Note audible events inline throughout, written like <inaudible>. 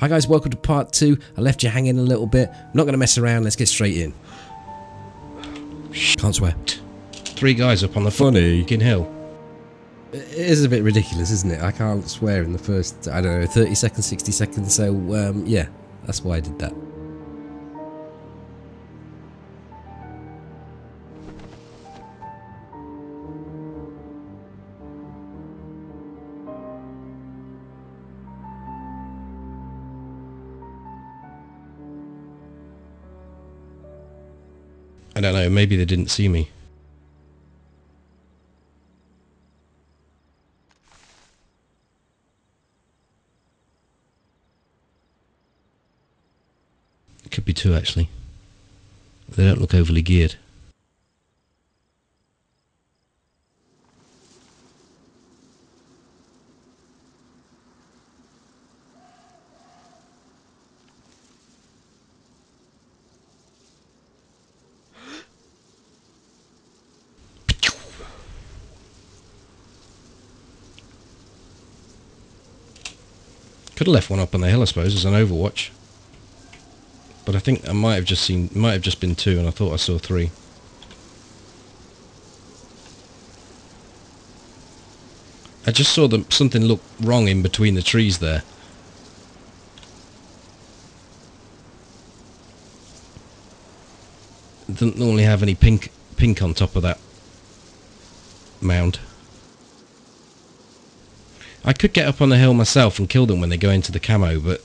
Hi guys, welcome to part two. I left you hanging a little bit. I'm not going to mess around, let's get straight in. Can't swear. Three guys up on the Funny. fucking hill. It is a bit ridiculous, isn't it? I can't swear in the first, I don't know, 30 seconds, 60 seconds, so um, yeah, that's why I did that. Don't know, maybe they didn't see me. It could be two actually. They don't look overly geared. Could have left one up on the hill, I suppose, as an overwatch. But I think I might have just seen, might have just been two, and I thought I saw three. I just saw them something look wrong in between the trees there. It doesn't normally have any pink pink on top of that mound. I could get up on the hill myself and kill them when they go into the camo, but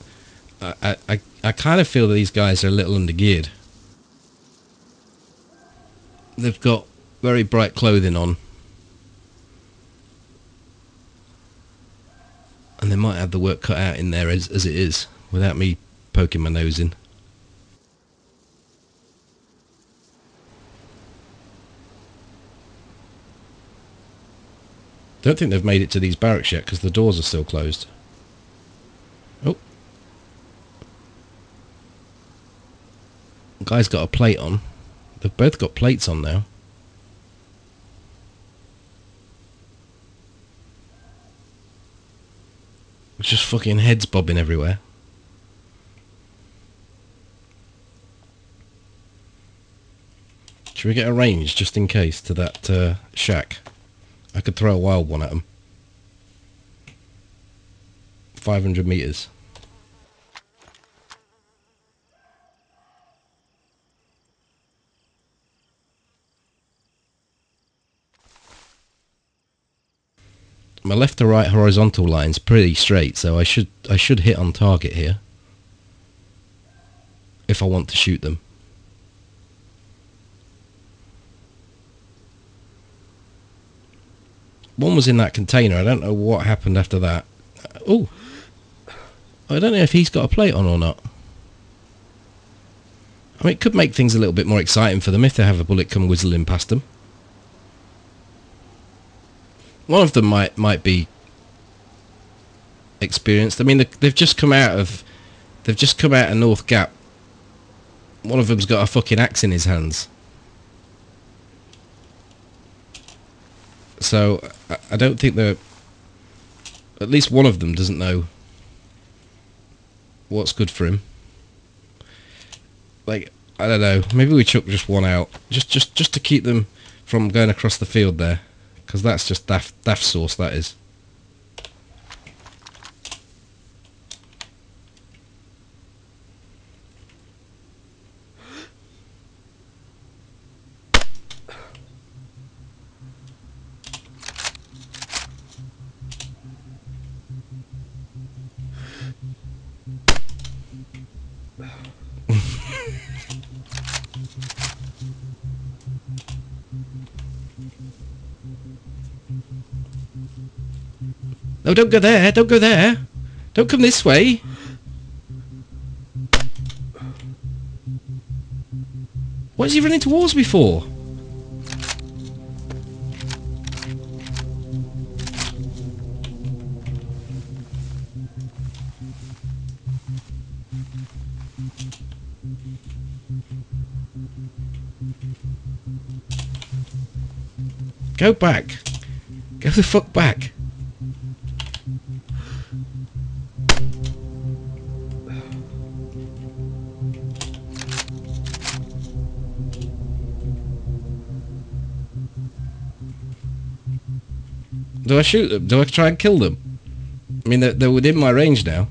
I, I, I kind of feel that these guys are a little undergeared. They've got very bright clothing on. And they might have the work cut out in there as, as it is, without me poking my nose in. Don't think they've made it to these barracks yet because the doors are still closed. Oh. Guy's got a plate on. They've both got plates on now. It's just fucking heads bobbing everywhere. Should we get a range just in case to that uh, shack? I could throw a wild one at them. 500 meters. My left to right horizontal line's pretty straight, so I should I should hit on target here. If I want to shoot them. One was in that container. I don't know what happened after that. Oh, I don't know if he's got a plate on or not. I mean, it could make things a little bit more exciting for them if they have a bullet come whistling past them. One of them might might be experienced. I mean, they- they've just come out of they've just come out of North Gap. One of them's got a fucking axe in his hands. So I, don't think that at least one of them doesn't know what's good for him. Like I don't know, maybe we chuck just one out, just just just to keep them from going across the field there, because that's just daft daft sauce. That is. No, don't go there. Don't go there. Don't come this way. What is he running towards me for? Go back. Go the fuck back. Do I shoot them? Do I try and kill them? I mean, they're, they're within my range now.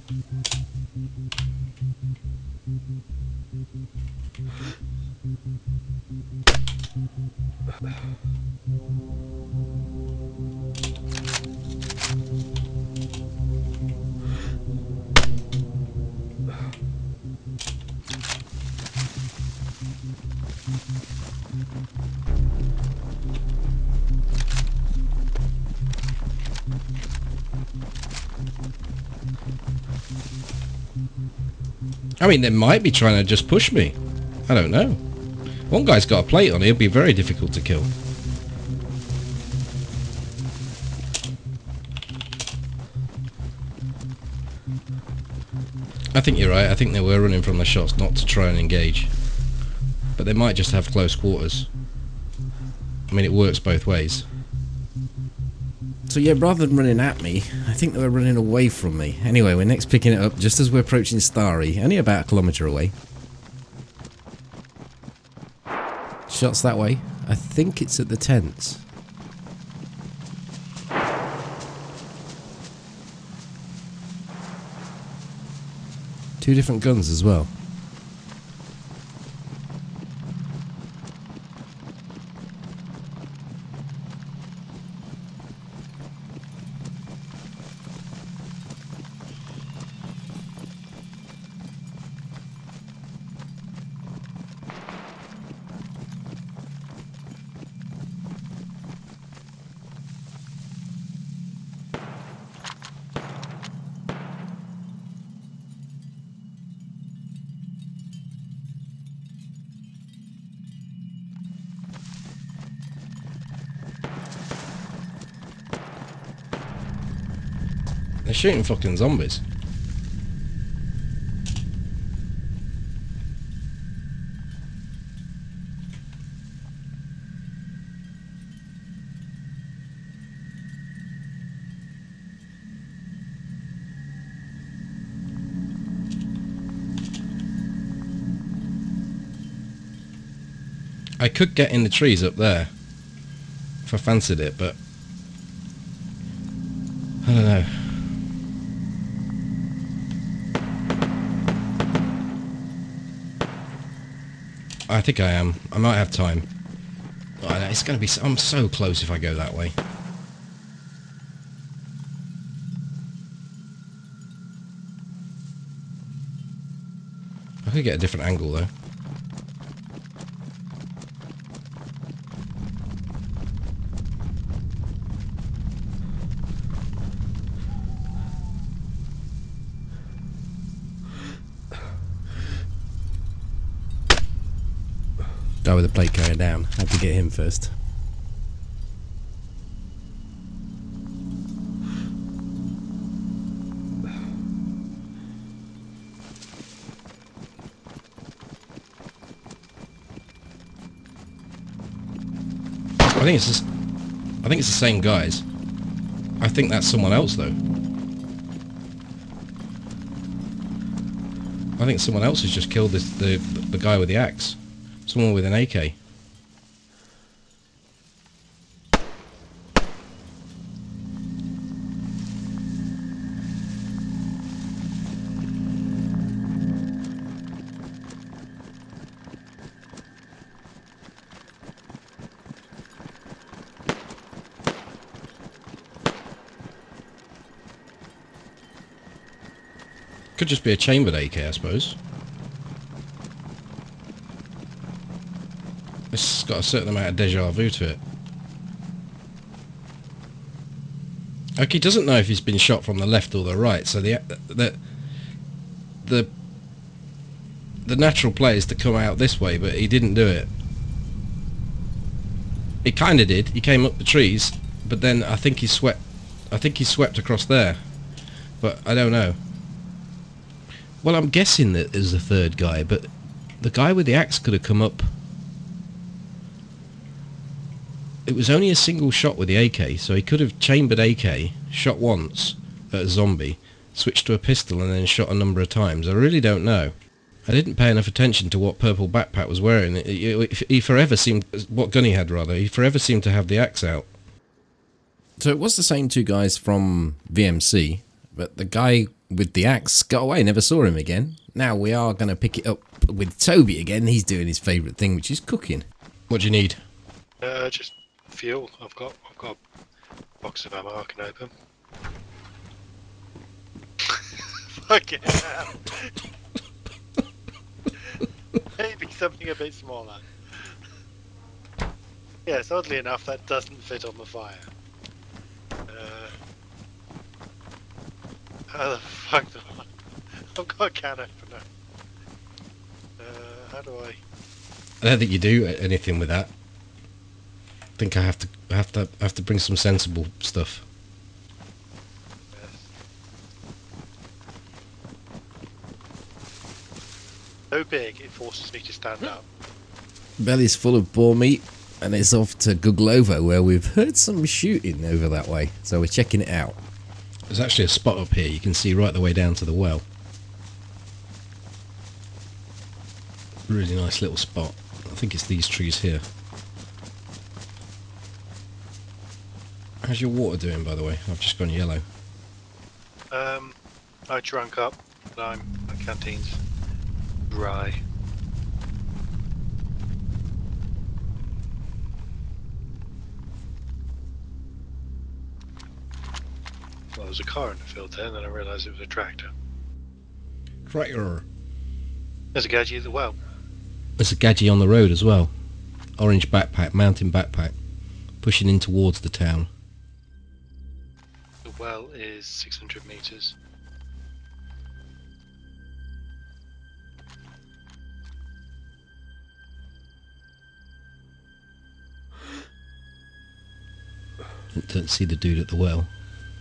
I mean, they might be trying to just push me. I don't know. One guy's got a plate on, he'll be very difficult to kill. I think you're right, I think they were running from the shots not to try and engage. But they might just have close quarters. I mean, it works both ways. So yeah, rather than running at me, I think they were running away from me. Anyway, we're next picking it up just as we're approaching Stary, only about a kilometre away. Shots that way. I think it's at the tents. Two different guns as well. Shooting fucking zombies. I could get in the trees up there if I fancied it, but I don't know. I think I am. I might have time. Oh, it's going to be... I'm so close if I go that way. I could get a different angle though. The plate carrier down. I Had to get him first. I think it's just, I think it's the same guys. I think that's someone else though. I think someone else has just killed this, the the guy with the axe. Someone with an AK. Could just be a chambered AK, I suppose. This has got a certain amount of deja vu to it. Like he doesn't know if he's been shot from the left or the right, so the the the the natural play is to come out this way, but he didn't do it. He kind of did. He came up the trees, but then I think he swept. I think he swept across there, but I don't know. Well, I'm guessing that there's a third guy, but the guy with the axe could have come up. It was only a single shot with the AK, so he could have chambered AK, shot once at a zombie, switched to a pistol, and then shot a number of times. I really don't know. I didn't pay enough attention to what purple backpack was wearing. It- it- He forever seemed, what gun he had rather, he forever seemed to have the axe out. So it was the same two guys from VMC, but the guy with the axe got away, never saw him again. Now we are going to pick it up with Toby again. He's doing his favourite thing, which is cooking. What do you need? Uh, just fuel. I've got I've got a box of ammo I can open. <laughs> Fucking hell. <laughs> Maybe something a bit smaller. Yes, oddly enough, that doesn't fit on the fire. Uh, how the fuck do I... <laughs> I've got a can opener. Uh, how do I... I don't think you do anything with that. I think I have to I have to I have to bring some sensible stuff. So big, it forces me to stand up. Belly's full of boar meat, and it's off to Guglovo, where we've heard some shooting over that way. So we're checking it out. There's actually a spot up here you can see right the way down to the well. Really nice little spot. I think it's these trees here. How's your water doing, by the way? I've just gone yellow. Um, I drank up, I'm my canteen's dry. Well, there was a car in the field there, and then I realised it was a tractor. Tractor. There's a gadget at the well. There's a gadget on the road as well. Orange backpack, mountain backpack, pushing in towards the town. Is 600 metres. Don't see the dude at the well.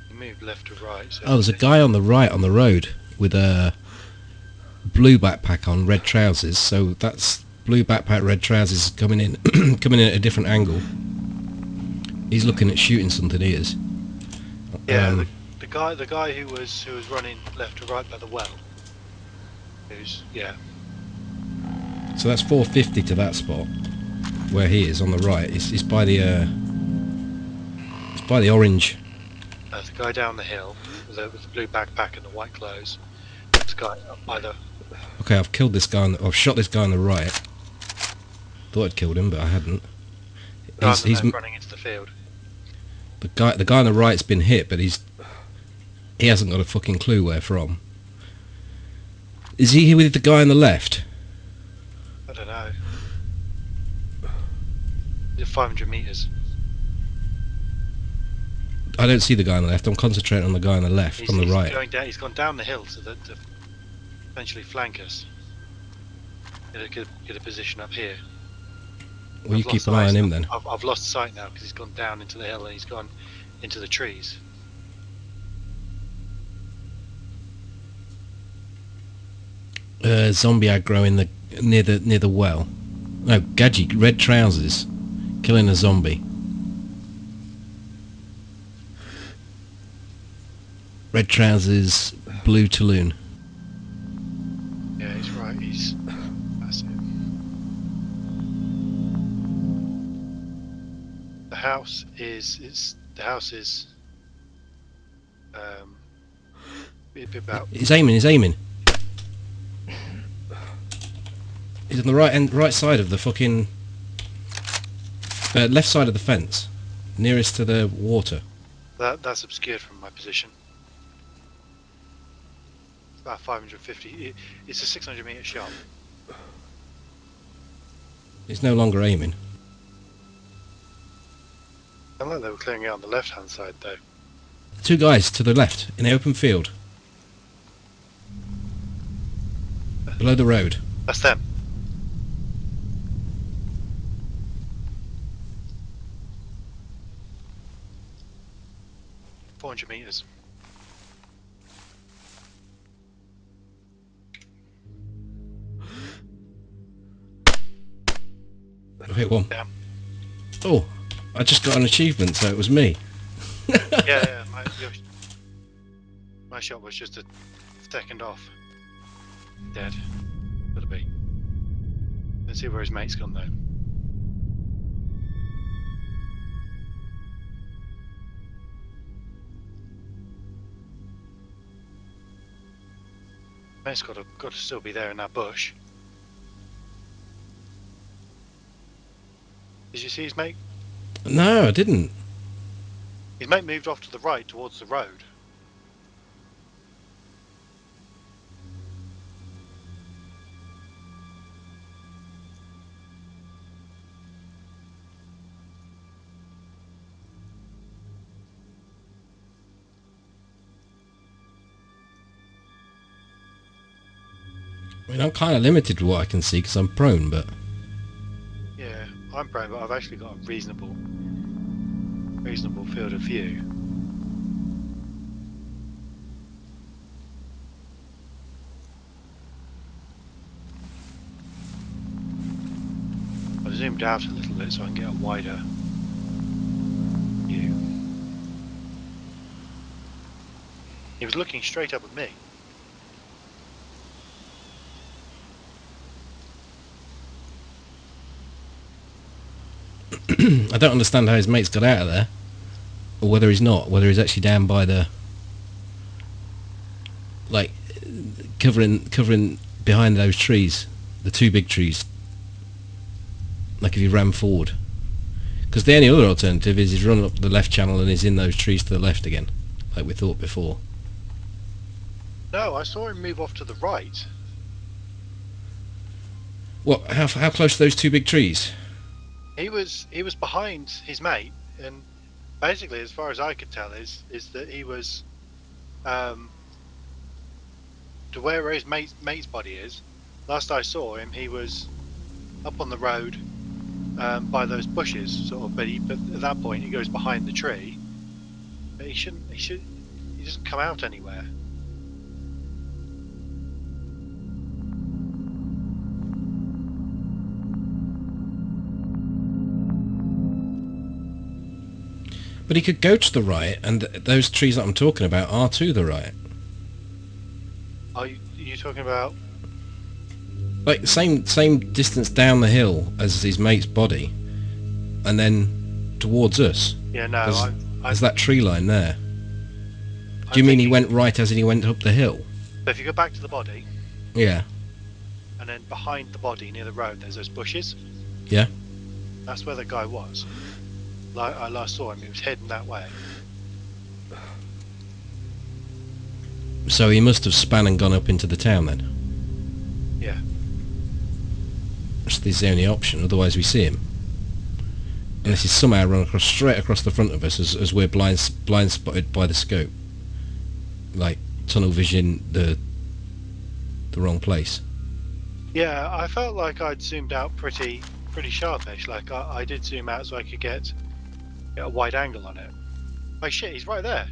You move left to right. So Oh, there's a guy on the right on the road with a blue backpack on, red trousers. So that's blue backpack, red trousers coming in, <clears throat> coming in at a different angle. He's looking at shooting something. He is. Yeah, Um, guy, the guy who was who was running left to right by the well. Who's yeah, So that's 450 to that spot where he is on the right. It's, it's by the uh, it's by the orange. uh, the guy down the hill with the, with the blue backpack and the white clothes. This guy up by the Okay, I've killed this guy. On the, I've shot this guy on the right. Thought I'd killed him, but I hadn't. He's, he's running into the field. the guy. The guy on the right's been hit, but he's he hasn't got a fucking clue where from. Is he here with the guy on the left? I don't know. It 500 meters? I don't see the guy on the left. I'm concentrating on the guy on the left, He's, on the right. Going down, he's gone down the hill to, the, to eventually flank us. Get a, get, a- get a position up here. Well, you I've keep an eye on him then. I've, I've lost sight now because he's gone down into the hill and he's gone into the trees. Uh, zombie aggro in the near the near the well. No, Gadget, red trousers, killing a zombie. Red trousers, blue Taloon. Yeah, he's right. He's that's it. The house is it's the house is um be- be about He's aiming. He's aiming. He's on the right end, right side of the fucking uh, left side of the fence, nearest to the water. that that's obscured from my position. It's about 550. It, it's a 600 meter shot. He's no longer aiming. I like they were clearing it on the left hand side though. Two guys to the left in the open field, below the road. That's them. Four hundred meters. I hit one. Yeah. Oh, I just got an achievement, so it was me. <laughs> yeah, yeah. My, <laughs> your, my shot was just a second off. Dead. Gotta be. Let's see where his mate's gone though. Mate's got to got to still be there in that bush. Did you see his mate? No, I didn't. His mate moved off to the right towards the road. I mean, I'm kind of limited to what I can see because I'm prone, but Yeah, I'm prone, but I've actually got a reasonable, reasonable field of view. I've zoomed out a little bit so I can get a wider view. He was looking straight up at me. <clears throat> I don't understand how his mate's got out of there, or whether he's not, whether he's actually down by the like covering covering behind those trees, the two big trees. Like if he ran forward, because the only other alternative is he's run up the left channel and he's in those trees to the left again, like we thought before. No, I saw him move off to the right. What? How how close are those two big trees? He was he was behind his mate, and basically, as far as I could tell, is is that he was um, to where his mate's mate's body is. Last I saw him, he was up on the road um, by those bushes, sort of. But he but at that point, he goes behind the tree. But he shouldn't. He should. He doesn't come out anywhere. But he could go to the right, and th- those trees that I'm talking about are to the right. Are you, are you talking about? like same same distance down the hill as his mate's body, and then towards us. Yeah, no. There's- I, I, There's that tree line there. Do you mean he went right as he went up the hill? But if you go back to the body, Yeah. and then behind the body near the road, there's those bushes. Yeah. That's where the guy was. Like I last saw him, he was heading that way. So he must have span and gone up into the town then. Yeah. That's the only option. Otherwise, we see him. Unless he's somehow run across straight across the front of us as, as we're blind blind spotted by the scope, like tunnel vision the the wrong place. Yeah, I felt like I'd zoomed out pretty pretty sharpish. Like I, I did zoom out so I could get get a wide angle on it. Oh shit, he's right there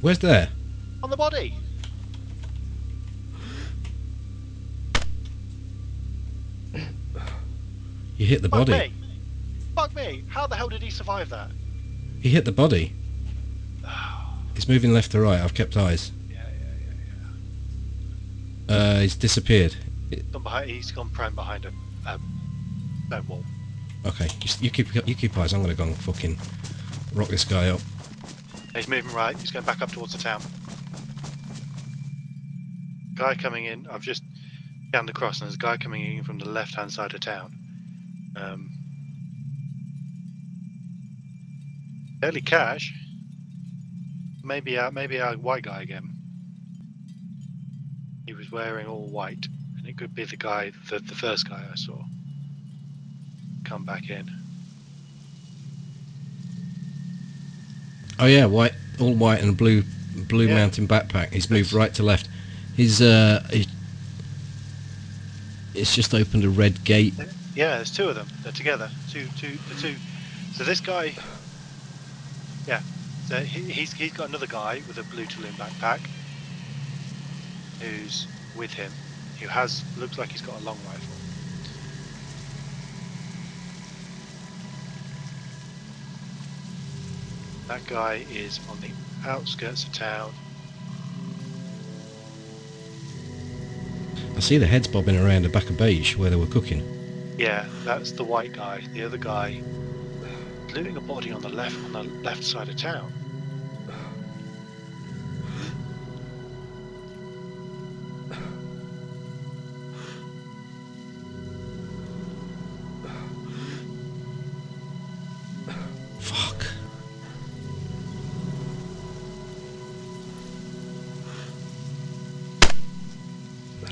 Where's there? on the body. He hit the Fuck body. me. Fuck me. How the hell did he survive that? He hit the body. He's moving left to right. I've kept eyes. Yeah, yeah, yeah. Yeah. Uh, he's disappeared. Gone behind, he's gone prone behind a um, stone wall. Okay, you, keep you keep eyes. I'm gonna go and fucking rock this guy up. He's moving right. He's going back up towards the town. Guy coming in. I've just scanned across, and there's a guy coming in from the left-hand side of town. Um, fairly cash. Maybe our maybe our white guy again. He was wearing all white, and it could be the guy, the, the first guy I saw. Come back in. Oh yeah, white, all white and blue, blue Yeah. mountain backpack. He's moved right to left. He's uh, he, it's just opened a red gate. Yeah, there's two of them. They're together. Two, two, the two. So this guy, yeah, so he, he's he's got another guy with a blue Taloon backpack, who's with him, who has looks like he's got a long rifle. That guy is on the outskirts of town. I see the heads bobbing around the back of beige where they were cooking. Yeah, that's the white guy. The other guy looting a body on the left on the left side of town.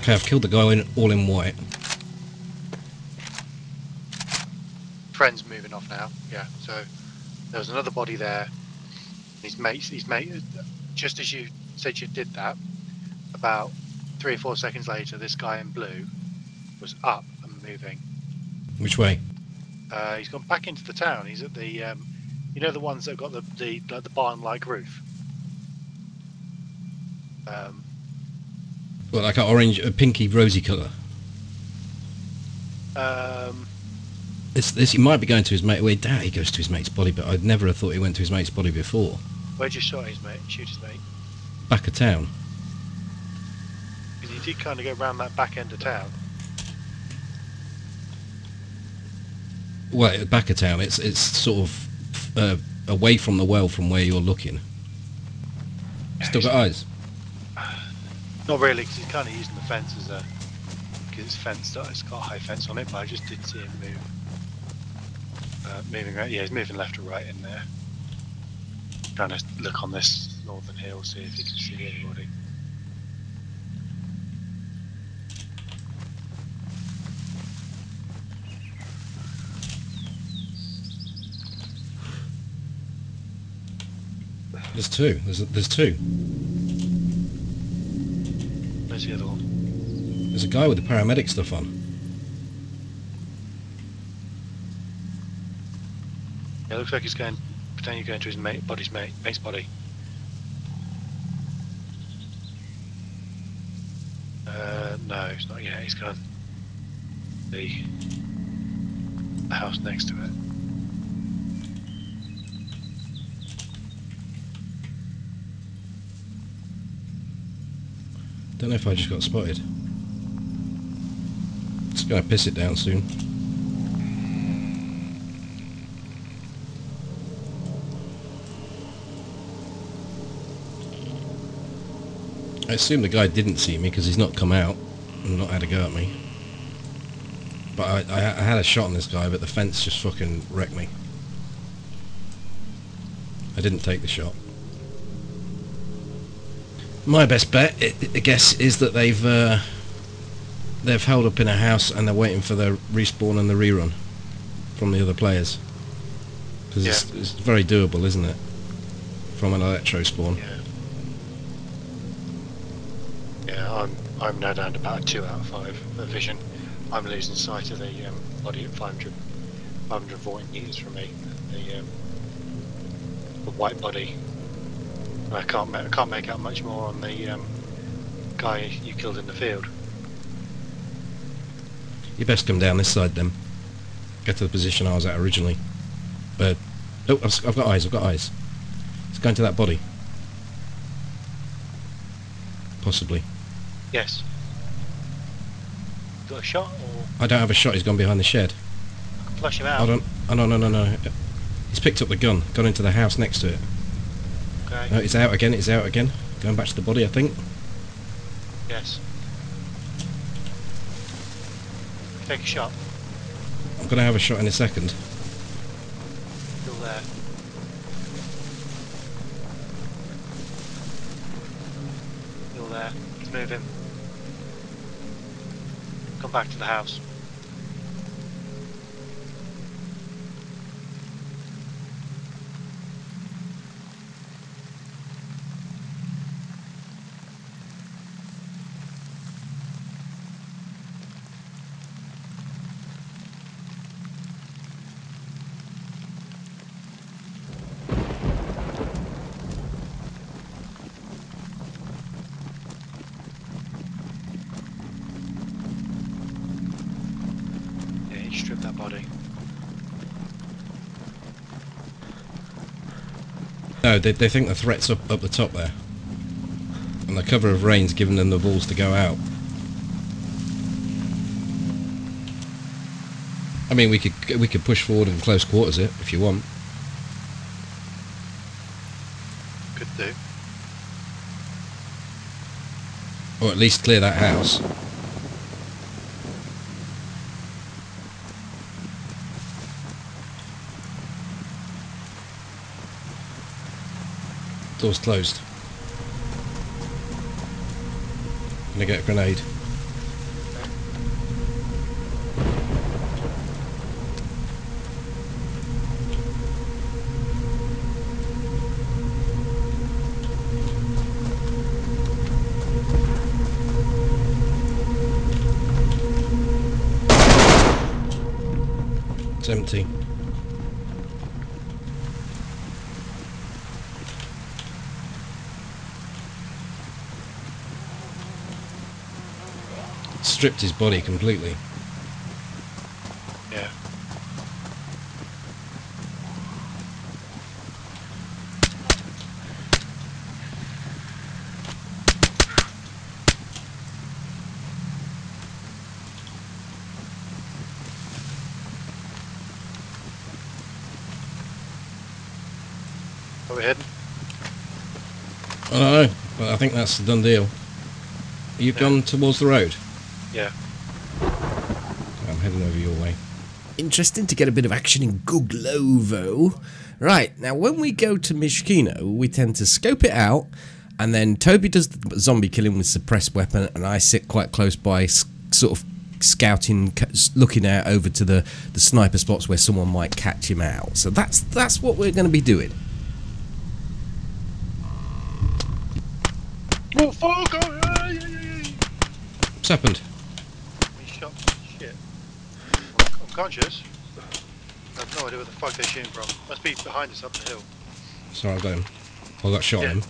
Okay, I've killed the guy in, all in white. Friend's moving off now. Yeah. So there was another body there. His mates. His mate. Just as you said you did that, about three or four seconds later, this guy in blue was up and moving. Which way? Uh, he's gone back into the town. He's at the, um, you know, the ones that have got the the, like the barn-like roof. Um, Well, like an orange, a pinky, rosy colour. um, This, this, he might be going to his mate. Well, doubt he goes to his mate's body, but I'd never have thought he went to his mate's body before. where'd you shot his mate? Shoot his mate? Back of town. Because he did kind of go round that back end of town. Well, back of town, it's it's sort of uh, away from the well from where you're looking. Still got eyes. Not really, because he's kind of using the fence as a. Because it's fenced up, it's got a high fence on it, but I just did see him move. Uh, moving right, yeah, he's moving left or right in there. Trying to look on this northern hill, see if he can see anybody. There's two. There's there's two. Other one? There's a guy with the paramedic stuff on. Yeah, it looks like he's going, pretending going to his mate, body's mate, mate's body. Uh, no, it's not yet. He's gone. The house next to it. Don't know if I just got spotted. It's gonna piss it down soon. I assume the guy didn't see me because he's not come out and not had a go at me. But I, I, I had a shot on this guy, but the fence just fucking wrecked me. I didn't take the shot. My best bet, I guess, is that they've uh, they've held up in a house and they're waiting for the respawn and the rerun from the other players. Because it's, it's very doable, isn't it? From an Elektro spawn. Yeah. Yeah, I'm I'm now down to about two out of five for vision. I'm losing sight of the um, body at 500, 540 meters from me. The um, the white body. I can't ma- I can't make out much more on the um, guy you killed in the field. You best come down this side then. Get to the position I was at originally. But oh, I've, I've got eyes. I've got eyes. It's going to that body. Possibly. Yes. Got a shot or I don't have a shot. He's gone behind the shed. I can flush him out? Hold on. Oh no no no no. He's picked up the gun. Gone into the house next to it. Okay. No, it's out again. It's out again. Going back to the body, I think. Yes. Take a shot. I'm gonna have a shot in a second. Still there. Still there. He's moving. Come back to the house. Yeah, he stripped that body. No, they, they think the threat's up up the top there. And the cover of rain's given them the balls to go out. I mean, we could we could push forward and close quarters it if you want. Could do. Or at least clear that house. Door's closed. Gonna get a grenade. Stripped his body completely. Yeah. Are we heading? I don't know, but I think that's the done deal. You've Yeah. gone towards the road? Yeah. I'm heading over your way. Interesting to get a bit of action in Guglovo. Right, now when we go to Mishkino, we tend to scope it out, and then Toby does the zombie killing with suppressed weapon, and I sit quite close by, sort of scouting, looking out over to the, the sniper spots where someone might catch him out. So that's that's what we're going to be doing. What's happened? He shot shit. I'm conscious. I have no idea where the fuck they're shooting from. Must be behind us up the hill. Sorry, I've got him. I got shot Yeah. him.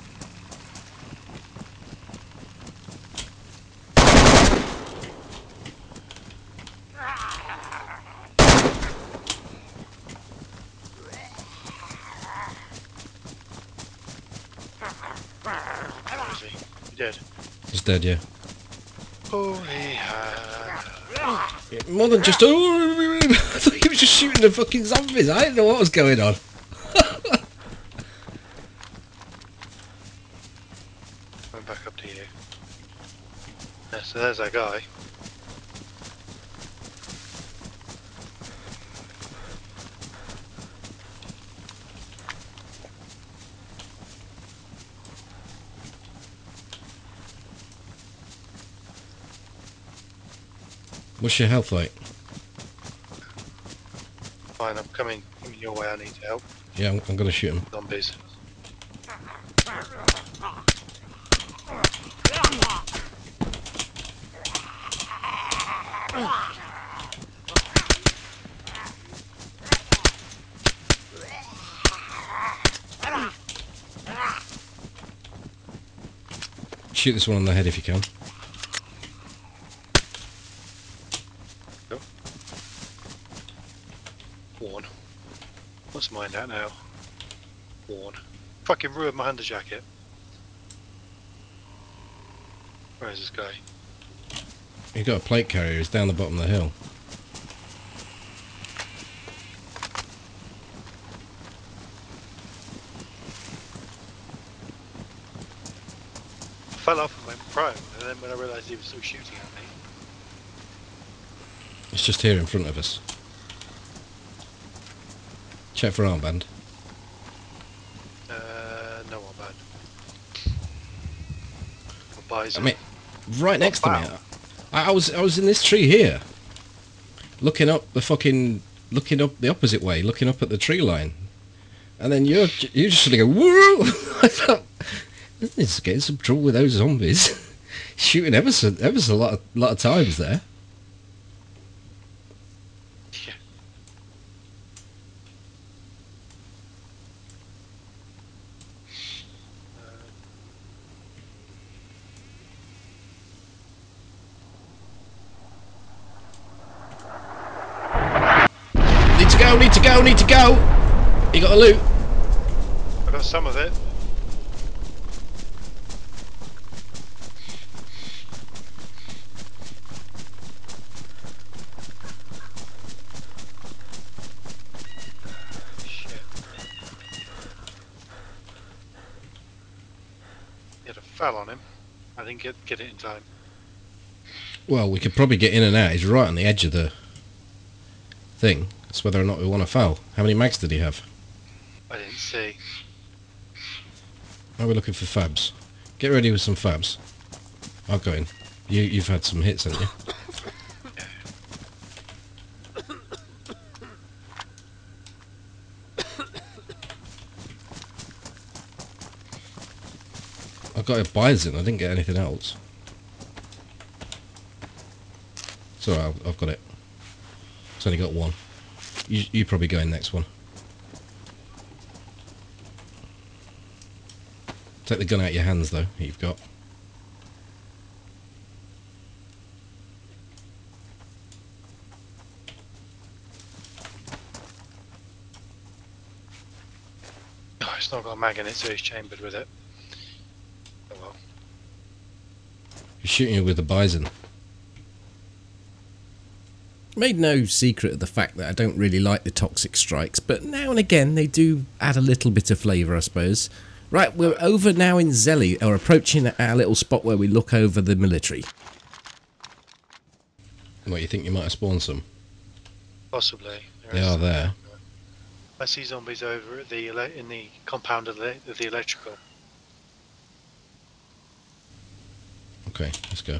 Where is he? He dead. He's dead, yeah. Holy hell. More than just. Oh, <laughs> I thought he was just shooting the fucking zombies. I didn't know what was going on. <laughs> Going back up to you. Yeah, so there's that guy. What's your health like? Fine, I'm coming, coming your way. I need help. Yeah, I'm, I'm gonna shoot him. Zombies. Shoot this one on the head if you can. Worn. Now? Worn. Fucking ruined my under jacket. Where is this guy? He's got a plate carrier. He's down the bottom of the hill. I fell off and went prone, and then when I realised he was still shooting at me, It's just here in front of us. Check for armband. uh, no. Buys I mean, right next to me. I, I was I was in this tree here, looking up the fucking looking up the opposite way, looking up at the tree line, and then you're you just sort of go woo. <laughs> I thought this is getting some trouble with those zombies. <laughs> Shooting ever so ever so lot of, lot of times there. Yeah. Need to go, need to go, need to go. You got a loot. I got some of it. Shit. It fell on him. I didn't get get it in time. Well, we could probably get in and out. He's right on the edge of the thing. It's whether or not we want to foul. How many mags did he have? I didn't see. Are we looking for fabs? Get ready with some fabs. I'll go in. You, you've had some hits, haven't you? <coughs> I got a Bizon. I didn't get anything else. It's alright. I've- got it. It's only got one. You, you probably go in next one. Take the gun out of your hands though, you've got. Oh, it's not got a mag in it, so he's chambered with it. Oh well. He's shooting you with a Bizon. Made no secret of the fact that I don't really like the toxic strikes, but now and again they do add a little bit of flavour, I suppose. Right, we're over now in Zelly, or approaching our little spot where we look over the military. What, you think you might have spawned some? Possibly. There They are there. I see zombies over at the ele- in the compound of the, of the electrical. Okay, let's go.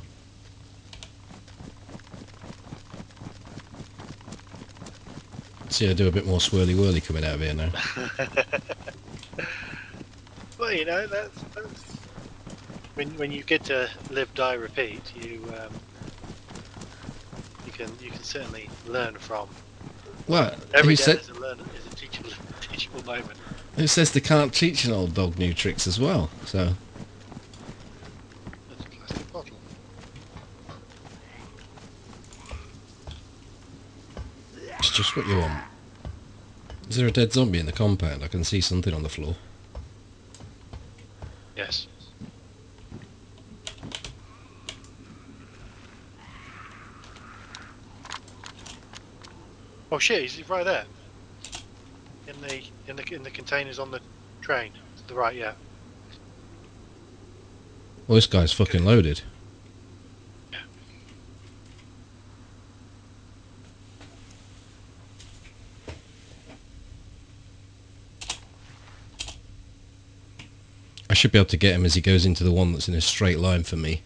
See, I do a bit more swirly whirly coming out of here now. <laughs> Well, you know that's, that's when when you get to live, die, repeat. You um, you can you can certainly learn from What? every Who said, is a learn is a teachable <laughs> teachable moment. who says they can't teach an old dog new tricks as well? So, That's a plastic bottle. it's just what you want. Is there a dead zombie in the compound? I can see something on the floor. Yes. Oh shit! He's right there. In the in the in the containers on the train to the right. Yeah. Well, this guy's fucking loaded. Should be able to get him as he goes into the one that's in a straight line for me.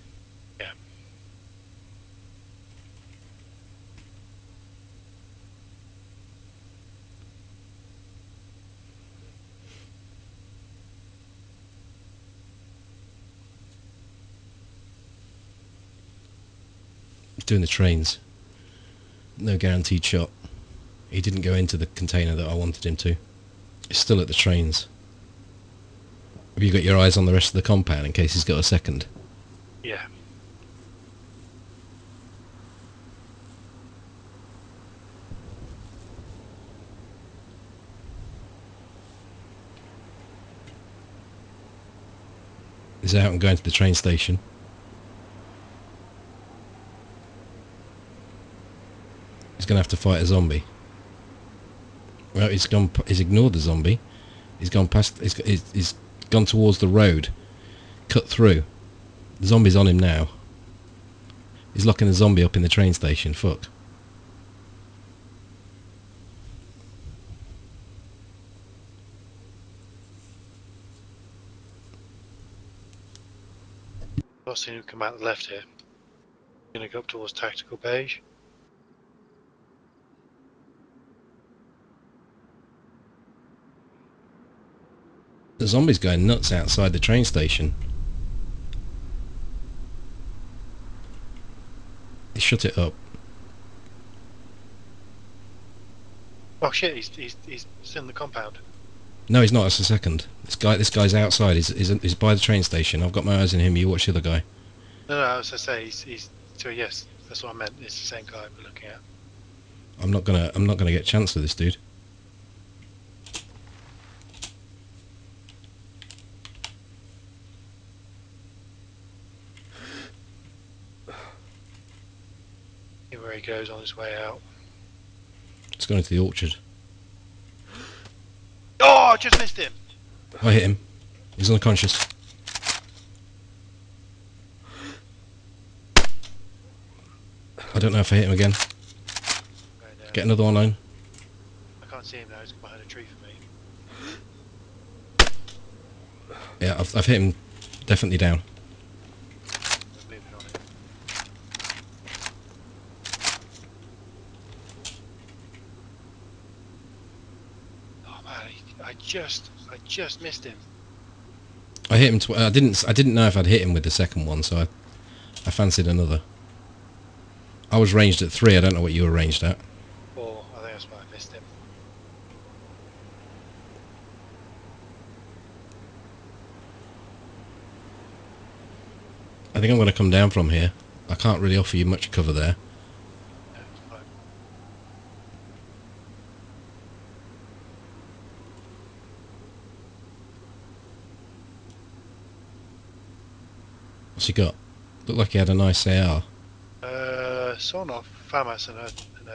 Yeah. Doing the trains. No guaranteed shot. He didn't go into the container that I wanted him to. He's still at the trains. Have you got your eyes on the rest of the compound in case he's got a second? Yeah. He's out and going to the train station. He's going to have to fight a zombie. Well, he's gone. He's ignored the zombie. He's gone past. He's, he's, he's gone towards the road. Cut through. The zombie's on him now. He's locking the zombie up in the train station. Fuck. Last thing who come out the left here. Gonna go up towards tactical beige. Zombie's going nuts outside the train station. He shut it up. Oh shit! He's he's he's in the compound. No, he's not. That's a second. This guy, this guy's outside. He's, he's, he's by the train station. I've got my eyes on him. You watch the other guy. No, no. I was gonna say he's he's. So yes, that's what I meant. It's the same guy we're looking at. I'm not gonna. I'm not gonna get a chance with this dude. Goes on his way out. It's going to the orchard. Oh, I just missed him. I hit him. He's unconscious. I don't know if I hit him again. Going. Get another one on. I can't see him now. He's behind a tree for me. Yeah, I've, I've hit him. Definitely down. We're moving on it. Oh man, he- I just I just missed him. I hit him. Tw- I didn't. I didn't know if I'd hit him with the second one, so I, I fancied another. I was ranged at three. I don't know what you were ranged at. Or I think that's what I missed him. I think I'm going to come down from here. I can't really offer you much cover there. What's he got? Looked like he had a nice AR. Uh, sort FAMAS and a, and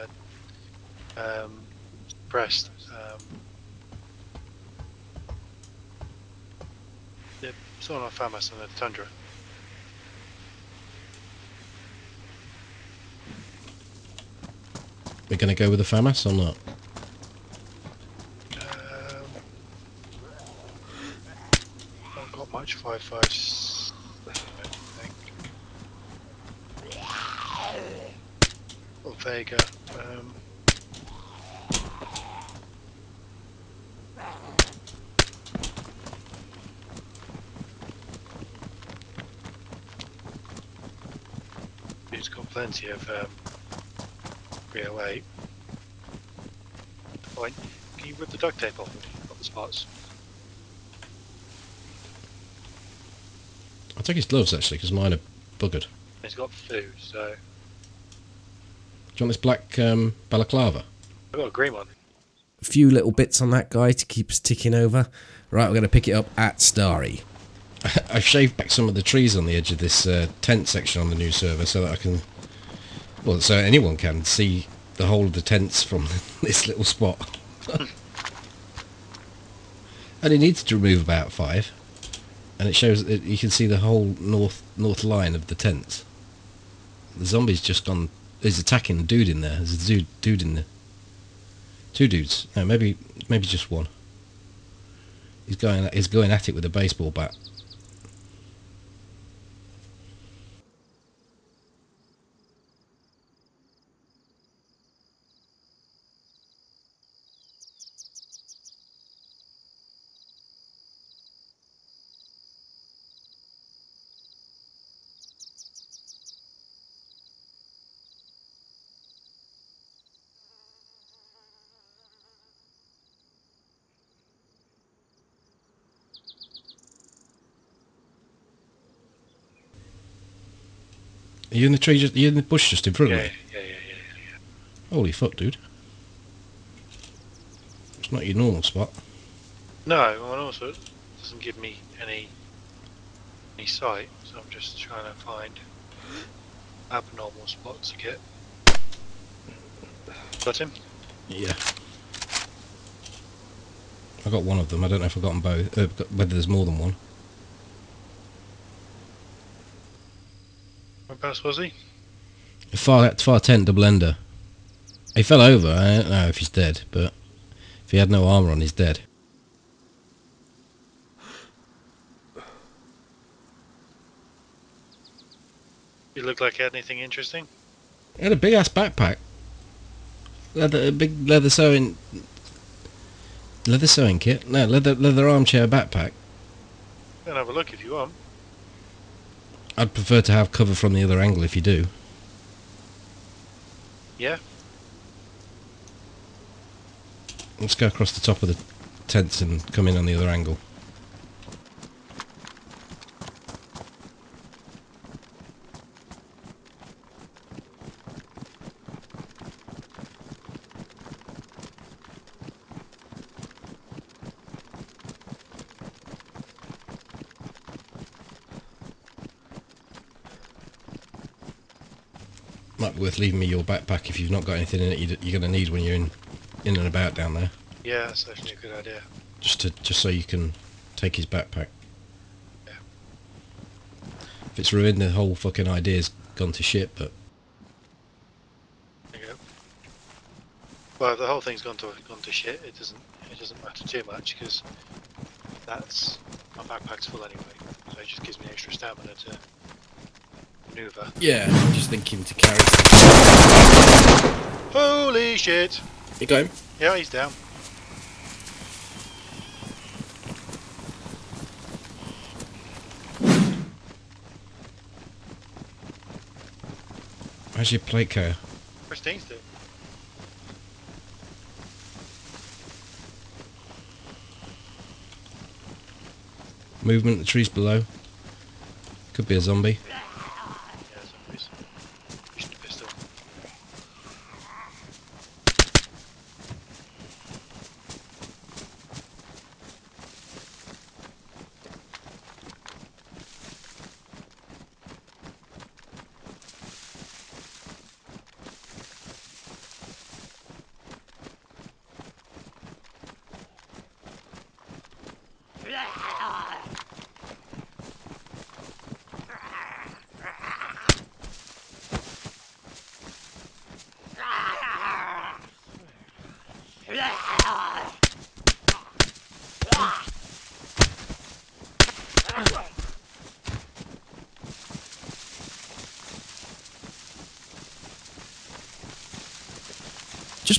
a um, breast. Um, yeah, sort FAMAS and a Tundra. We're going to go with the FAMAS or not? Um, not got much five five. Or Vega. Um, he's got plenty of um, 308. Fine. Can you rip the duct tape off me? Got the spots. I'll take his gloves actually, because mine are buggered. He's got food, so you want this black um, balaclava? I've got a green one. A few little bits on that guy to keep us ticking over. Right, we're going to pick it up at Stary. <laughs> I've shaved back some of the trees on the edge of this uh, tent section on the new server so that I can, well, so anyone can see the whole of the tents from <laughs> this little spot. <laughs> and it needs to remove about five, and it shows that you can see the whole north north line of the tents. The zombie's just gone. He's attacking a dude in there. There's a dude dude in there. Two dudes. No, maybe maybe just one. He's going. He's going at it with a baseball bat. You in the tree? Just, you in the bush just in front Yeah, of yeah, me? yeah, yeah, yeah. Holy fuck, dude! It's not your normal spot. No, and also it doesn't give me any any sight, so I'm just trying to find abnormal spots to get. Got him? Yeah. I got one of them. I don't know if I got them both. Uh, whether there's more than one. Whereabouts was he? Far far tent double ender. He fell over. I don't know if he's dead, but if he had no armor on, he's dead. You look like he had anything interesting? He had a big ass backpack. Leather, a big leather sewing. Leather sewing kit? No, leather leather armchair backpack. Then have a look if you want. I'd prefer to have cover from the other angle if you do. Yeah. Let's go across the top of the tents and come in on the other angle. Worth leaving me your backpack if you've not got anything in it you- you're going to need when you're in, in and about down there. Yeah, that's actually a good idea. just to just so you can take his backpack. Yeah. If it's ruined, the whole fucking idea's gone to shit. But There you go. Well, if the whole thing's gone to gone to shit, it doesn't it doesn't matter too much because that's my backpack's full anyway, so it just gives me extra stamina to manoeuvre. Yeah, I'm just thinking to carry. Holy shit! You got him? Yeah, he's down. Where's your plate care? Christine's Dean's? Movement, the trees below. Could be a zombie.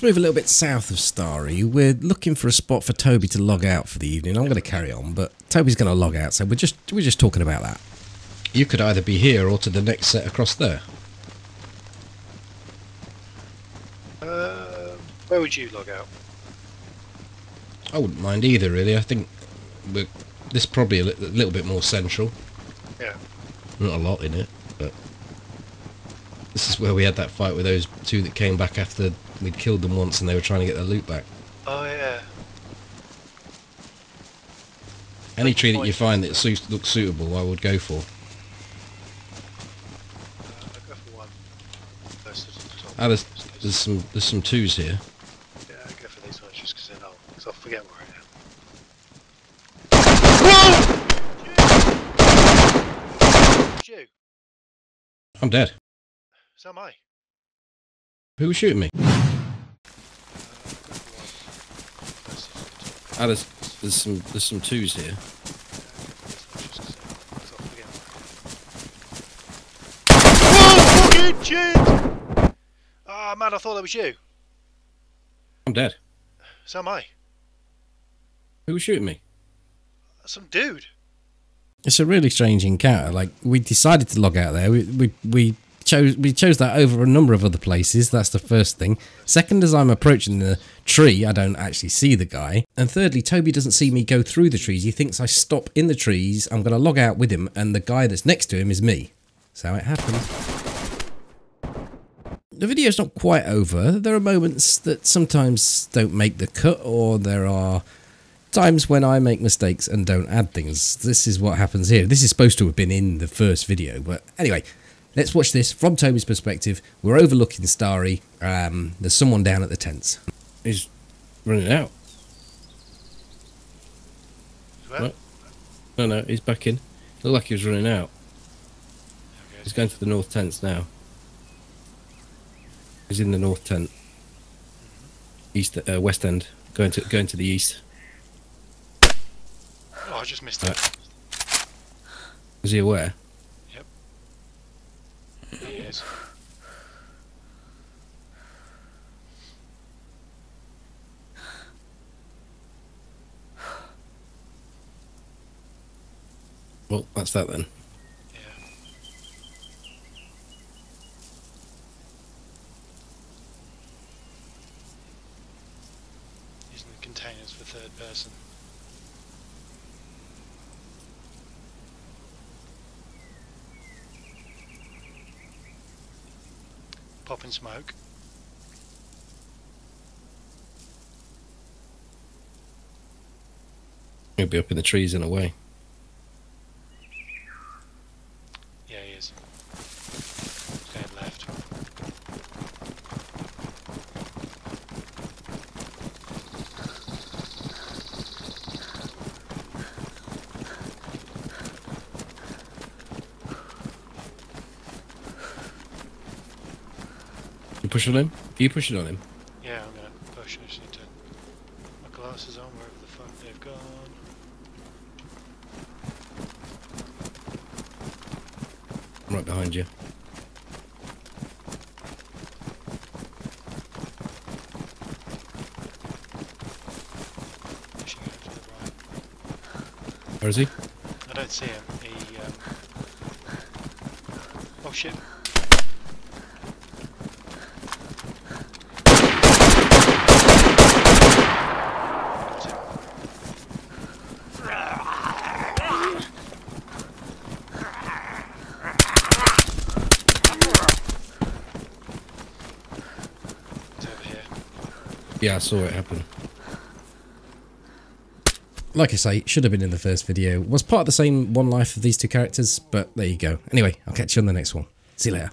Move a little bit south of Stary. We're looking for a spot for Toby to log out for the evening. I'm going to carry on, but Toby's going to log out, so we're just we're just talking about that. You could either be here or to the next set across there. Um, where would you log out? I wouldn't mind either, really. I think we're, this is probably a, li- a little bit more central. Yeah. Not a lot in it, but this is where we had that fight with those two that came back after we'd killed them once and they were trying to get their loot back. Oh yeah. Any tree that you find that suits, looks suitable, I would go for. Uh, I'll go for one. The. Ah, there's, there's some there's some twos here. Yeah, I'll go for these ones just because then I'll, cause I'll forget where I am. It's you. I'm dead. So am I. Who was shooting me? Uh, I'll go for one. Closer to the top. Ah, there's there's some there's some twos here. Yeah, I'll go for this one just 'cause then- 'cause I'll forget where I am. Whoa! Fucking shit! Ah, man, I thought that was you. I'm dead. So am I. Who was shooting me? Some dude. It's a really strange encounter. Like we decided to log out there. We we, we chose we chose that over a number of other places. That's the first thing. Second, as I'm approaching the tree, I don't actually see the guy. And thirdly, Toby doesn't see me go through the trees. He thinks I stop in the trees. I'm going to log out with him, and the guy that's next to him is me. That's how it happened. The video's not quite over. There are moments that sometimes don't make the cut, or there are times when I make mistakes and don't add things. This is what happens here. This is supposed to have been in the first video, but anyway, let's watch this from Toby's perspective. We're overlooking Stary. Um, there's someone down at the tents. He's running out. What? No, no, he's back in. Looked like he was running out. Okay, He's going to the north tents now. He's in the north tent. East, uh, west end. Going to going to the east. Oh, I just missed it. Is he aware? He is. Well, that's that then. Yeah. Using the containers for third person. Popping smoke. He'll be up in the trees in a way. Yeah, he is. Going left. You pushing on him? You pushing on him? Yeah, I'm gonna push. I just need to put my glasses on wherever the fuck they've gone. I'm right behind you. Pushing over to the right. Where is he? I don't see him. He, um... Oh shit. Got him. Yeah, I saw it happen. Like I say, should have been in the first video. Was part of the same one life of these two characters, but there you go. Anyway, I'll catch you on the next one. See you later.